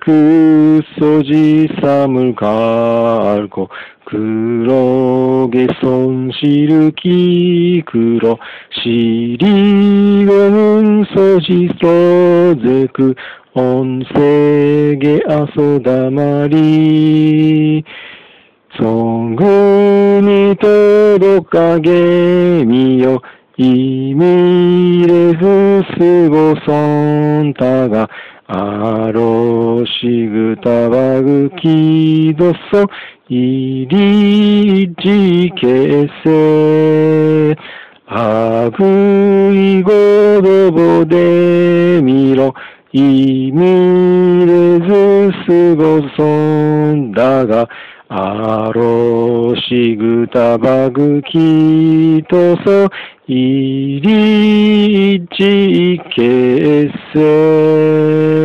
くそじさむかるこ、黒げそんしるき黒、しりごむんそじそぜく、音声げあそだまり、そぐにとどかげみよ、いみれずすごそんたが、あろう。しぐたばぐきどそ、いりじけせ。あぐいごどぼでみろ、いみれずすごそんだが、あろしぐたばぐきとそ、いりじけせ。